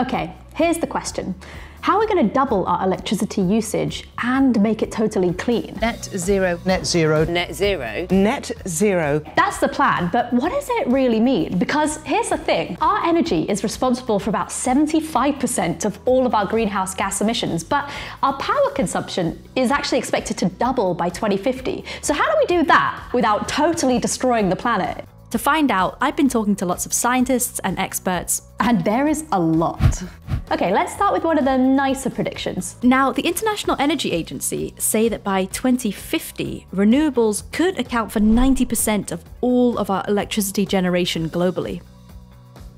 Okay, here's the question. How are we going to double our electricity usage and make it totally clean? Net zero. Net zero. Net zero. Net zero. That's the plan, but what does it really mean? Because here's the thing our energy is responsible for about 75% of all of our greenhouse gas emissions, but our power consumption is actually expected to double by 2050. So, how do we do that without totally destroying the planet? To find out, I've been talking to lots of scientists and experts, and there is a lot. Okay, let's start with one of the nicer predictions. Now, the International Energy Agency say that by 2050, renewables could account for 90% of all of our electricity generation globally.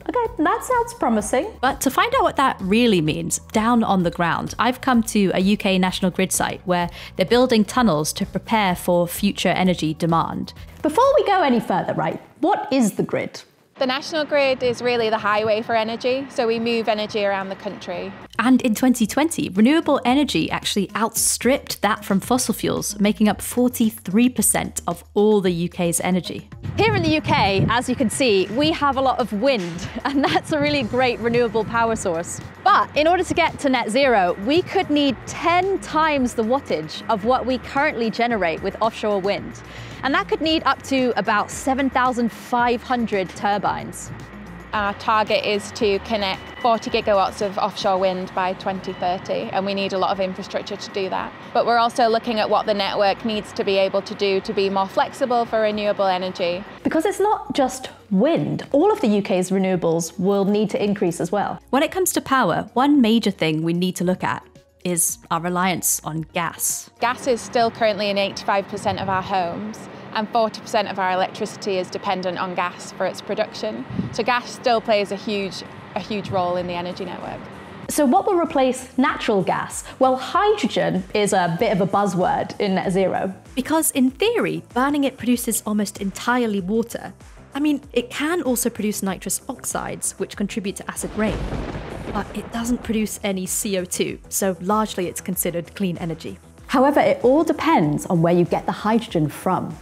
Okay, that sounds promising. But to find out what that really means, down on the ground, I've come to a UK National Grid site where they're building tunnels to prepare for future energy demand. Before we go any further, right, what is the grid? The national grid is really the highway for energy, so we move energy around the country. And in 2020, renewable energy actually outstripped that from fossil fuels, making up 43% of all the UK's energy. Here in the UK, as you can see, we have a lot of wind, and that's a really great renewable power source. But in order to get to net zero, we could need 10 times the wattage of what we currently generate with offshore wind. And that could need up to about 7,500 turbines. Our target is to connect 40 gigawatts of offshore wind by 2030, and we need a lot of infrastructure to do that. But we're also looking at what the network needs to be able to do to be more flexible for renewable energy. Because it's not just wind, all of the UK's renewables will need to increase as well. When it comes to power, one major thing we need to look at is our reliance on gas. Gas is still currently in 85% of our homes and 40% of our electricity is dependent on gas for its production. So gas still plays a huge, a huge role in the energy network. So what will replace natural gas? Well, hydrogen is a bit of a buzzword in net zero. Because in theory, burning it produces almost entirely water. I mean, it can also produce nitrous oxides, which contribute to acid rain. But it doesn't produce any CO2, so largely it's considered clean energy. However, it all depends on where you get the hydrogen from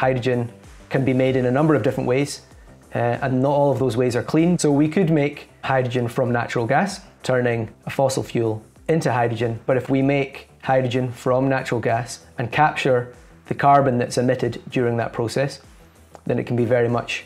hydrogen can be made in a number of different ways, uh, and not all of those ways are clean. So we could make hydrogen from natural gas, turning a fossil fuel into hydrogen. But if we make hydrogen from natural gas and capture the carbon that's emitted during that process, then it can be very much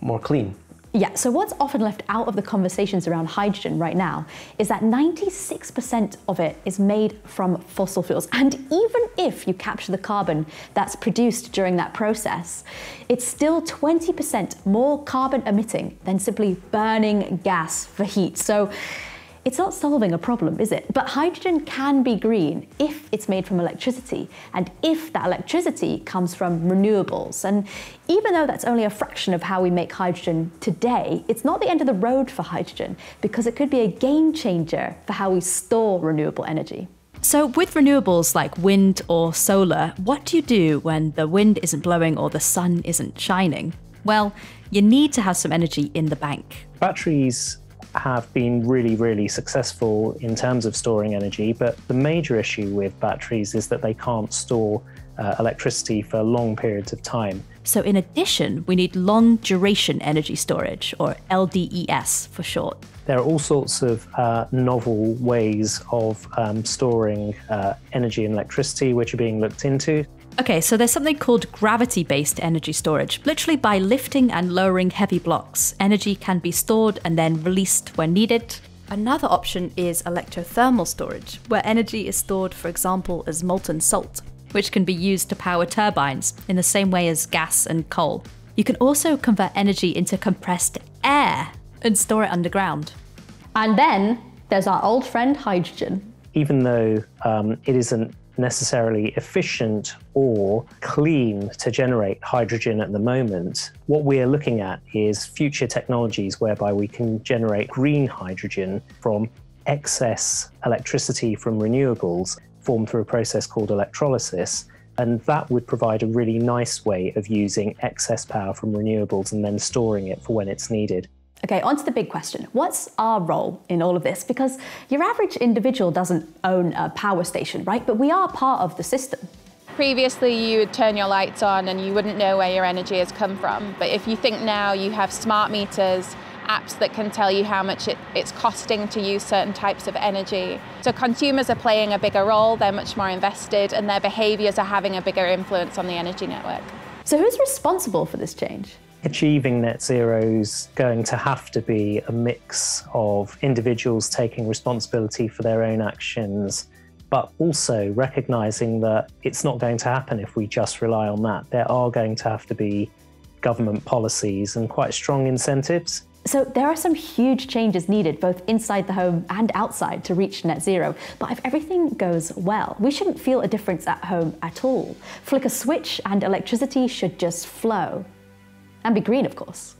more clean. Yeah, so what's often left out of the conversations around hydrogen right now is that 96% of it is made from fossil fuels. And even if you capture the carbon that's produced during that process, it's still 20% more carbon emitting than simply burning gas for heat. So it's not solving a problem, is it? But hydrogen can be green if it's made from electricity and if that electricity comes from renewables. And even though that's only a fraction of how we make hydrogen today, it's not the end of the road for hydrogen because it could be a game changer for how we store renewable energy. So, with renewables like wind or solar, what do you do when the wind isn't blowing or the sun isn't shining? Well, you need to have some energy in the bank. Batteries have been really, really successful in terms of storing energy. But the major issue with batteries is that they can't store uh, electricity for long periods of time. So, in addition, we need long duration energy storage, or LDES for short. There are all sorts of uh, novel ways of um, storing uh, energy and electricity which are being looked into. Okay, so there's something called gravity based energy storage. Literally, by lifting and lowering heavy blocks, energy can be stored and then released when needed. Another option is electrothermal storage, where energy is stored, for example, as molten salt, which can be used to power turbines in the same way as gas and coal. You can also convert energy into compressed air and store it underground. And then there's our old friend hydrogen. Even though um, it isn't necessarily efficient or clean to generate hydrogen at the moment. What we're looking at is future technologies whereby we can generate green hydrogen from excess electricity from renewables formed through a process called electrolysis. And that would provide a really nice way of using excess power from renewables and then storing it for when it's needed. Okay, on to the big question. What's our role in all of this? Because your average individual doesn't own a power station, right? But we are part of the system. Previously, you would turn your lights on and you wouldn't know where your energy has come from. But if you think now you have smart meters apps that can tell you how much it, it's costing to use certain types of energy. So consumers are playing a bigger role, they're much more invested, and their behaviours are having a bigger influence on the energy network. So, who's responsible for this change? Achieving net zero is going to have to be a mix of individuals taking responsibility for their own actions, but also recognizing that it's not going to happen if we just rely on that. There are going to have to be government policies and quite strong incentives. So there are some huge changes needed both inside the home and outside to reach net zero. But if everything goes well, we shouldn't feel a difference at home at all. Flick a switch and electricity should just flow. And be green, of course.